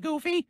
Goofy.